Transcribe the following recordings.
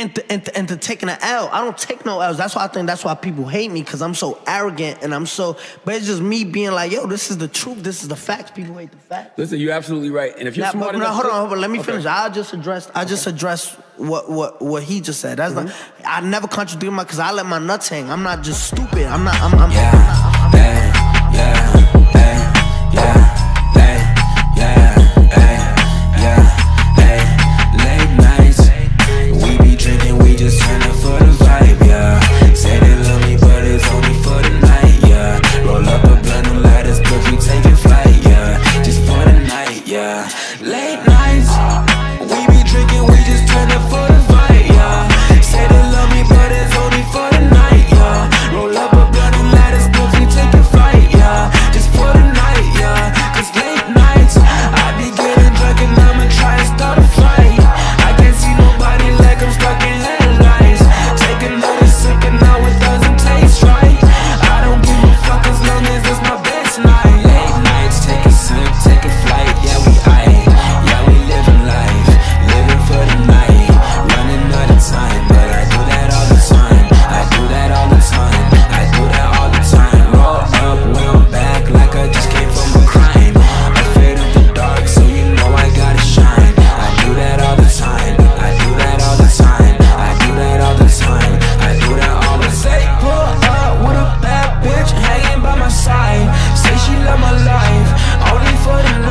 into, into, into taking an L. I don't take no L's. That's why I think that's why people hate me because I'm so arrogant and I'm so. But it's just me being like, yo, this is the truth. This is the facts. People hate the facts. Listen, you're absolutely right. And if you're Now, smart but, enough, no, hold on, hold on. Let me Okay. finish. I just addressed. I just addressed what what what he just said. That's not. Mm-hmm. I never contradict my because I let my nuts hang. I'm not just stupid. I'm not. I'm. I'm Yeah, hey, just turn up for the vibe, yeah. Say they love me, but it's only for the night, yeah. Roll up a blunt and light us, but we taking flight, yeah. Just for the night, yeah. Late nights, side. Say she love my life, only for the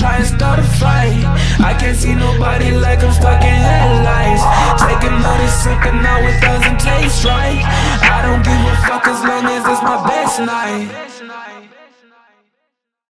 try and start a fight. I can't see nobody like I'm stuck in headlights. Take another sip and now it doesn't taste right. I don't give a fuck as long as it's my best night.